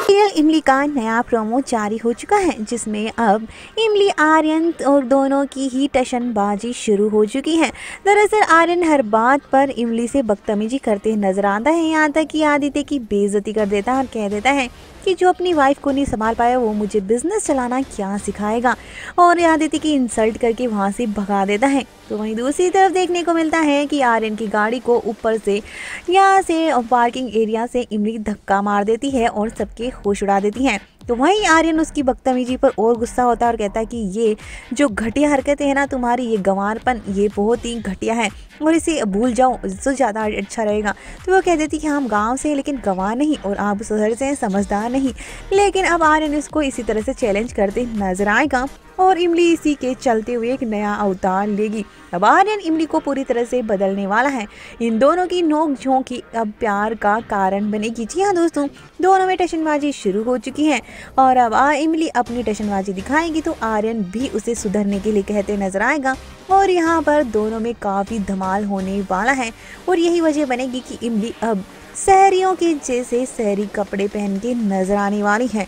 Serial इमली का नया प्रोमो जारी हो चुका है, जिसमें अब इमली, आर्यन और दोनों की ही टशनबाजी शुरू हो चुकी है। दरअसल आर्यन हर बात पर इमली से बदतमीजी करते नज़र आता है, यहाँ तक कि आदित्य की बेइज्जती कर देता है और कह देता है कि जो अपनी वाइफ को नहीं संभाल पाया, वो मुझे बिज़नेस चलाना क्या सिखाएगा? और यहाँ देती कि इंसल्ट करके वहाँ से भगा देता है। तो वहीं दूसरी तरफ़ देखने को मिलता है कि आर्यन की गाड़ी को ऊपर से, यहाँ से पार्किंग एरिया से इमली धक्का मार देती है और सबके होश उड़ा देती हैं। तो वहीं आर्यन उसकी बदतमीजी पर और गुस्सा होता है और कहता है कि ये जो घटिया हरकतें हैं ना तुम्हारी, ये गंवारपन, ये बहुत ही घटिया है और इसे भूल जाओ इससे ज़्यादा अच्छा रहेगा। तो वो कह देती कि हम गाँव से हैं लेकिन गंवा नहीं और आप शहर से हैं, समझदार नहीं। लेकिन अब आर्यन इसको इसी तरह से चैलेंज करते नज़र आएगा और इमली इसी के चलते हुए एक नया अवतार लेगी। अब आर्यन इमली को पूरी तरह से बदलने वाला है। इन दोनों की नोक झोंक ही अब प्यार का कारण बनेगी। जी हाँ दोस्तों, दोनों में टशनबाजी शुरू हो चुकी है। और अब इमली अपनी टशनबाजी दिखाएगी तो आर्यन भी उसे सुधरने के लिए कहते नज़र आएगा। और यहाँ पर दोनों में काफ़ी धमाल होने वाला है और यही वजह बनेगी कि इमली अब शहरियों के जैसे शहरी कपड़े पहन के नज़र आने वाली है।